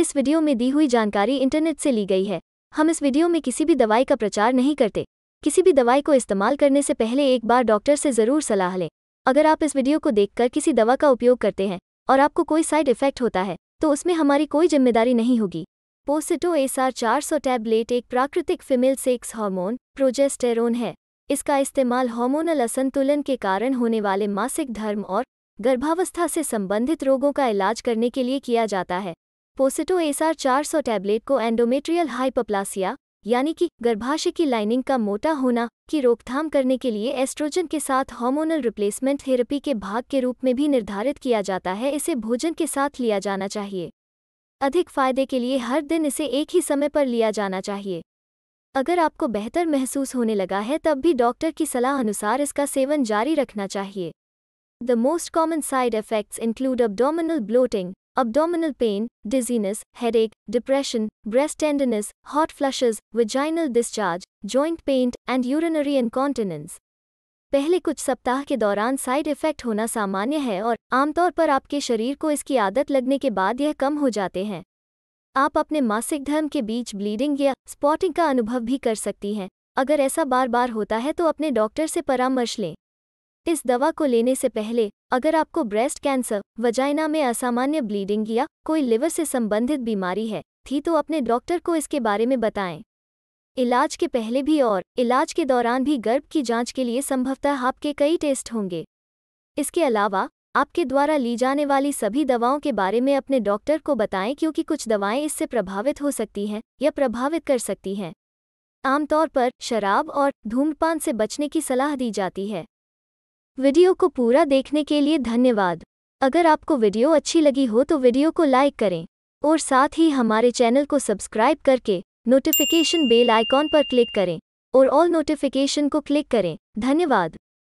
इस वीडियो में दी हुई जानकारी इंटरनेट से ली गई है। हम इस वीडियो में किसी भी दवाई का प्रचार नहीं करते। किसी भी दवाई को इस्तेमाल करने से पहले एक बार डॉक्टर से ज़रूर सलाह लें। अगर आप इस वीडियो को देखकर किसी दवा का उपयोग करते हैं और आपको कोई साइड इफ़ेक्ट होता है तो उसमें हमारी कोई ज़िम्मेदारी नहीं होगी। पोसिटो एस आर चार सौ टैबलेट एक प्राकृतिक फीमेल सेक्स हार्मोन, प्रोजेस्टेरोन है। इसका इस्तेमाल हार्मोनल असंतुलन के कारण होने वाले मासिक धर्म और गर्भावस्था से संबंधित रोगों का इलाज करने के लिए किया जाता है। पोसिटो एसआर चार सौ टैबलेट को एंडोमेट्रियल हाइपोप्लासिया यानी कि गर्भाशय की लाइनिंग का मोटा होना की रोकथाम करने के लिए एस्ट्रोजन के साथ हार्मोनल रिप्लेसमेंट थेरेपी के भाग के रूप में भी निर्धारित किया जाता है इसे भोजन के साथ लिया जाना चाहिए। अधिक फ़ायदे के लिए हर दिन इसे एक ही समय पर लिया जाना चाहिए। अगर आपको बेहतर महसूस होने लगा है तब भी डॉक्टर की सलाह अनुसार इसका सेवन जारी रखना चाहिए। The most common side effects include abdominal bloating, abdominal pain, dizziness, headache, depression, breast tenderness, hot flushes, vaginal discharge, joint pain, and urinary incontinence. पहले कुछ सप्ताह के दौरान साइड इफ़ेक्ट होना सामान्य है और आमतौर पर आपके शरीर को इसकी आदत लगने के बाद यह कम हो जाते हैं। आप अपने मासिक धर्म के बीच ब्लीडिंग या स्पॉटिंग का अनुभव भी कर सकती हैं। अगर ऐसा बार बार होता है तो अपने डॉक्टर से परामर्श लें। इस दवा को लेने से पहले, अगर आपको ब्रेस्ट कैंसर वजाइना में असामान्य ब्लीडिंग या कोई लिवर से संबंधित बीमारी है, थी तो अपने डॉक्टर को इसके बारे में बताएँ। इलाज के पहले भी और इलाज के दौरान भी गर्भ की जाँच के लिए संभवतः आपके कई टेस्ट होंगे। इसके अलावा, आपके द्वारा ली जाने वाली सभी दवाओं के बारे में अपने डॉक्टर को बताएँ क्योंकि कुछ दवाएँ इससे प्रभावित हो सकती हैं या प्रभावित कर सकती हैं। आमतौर पर शराब और धूम्रपान से बचने की सलाह दी जाती है। वीडियो को पूरा देखने के लिए धन्यवाद। अगर आपको वीडियो अच्छी लगी हो तो वीडियो को लाइक करें और साथ ही हमारे चैनल को सब्सक्राइब करके नोटिफिकेशन बेल आइकॉन पर क्लिक करें और ऑल नोटिफिकेशन को क्लिक करें। धन्यवाद।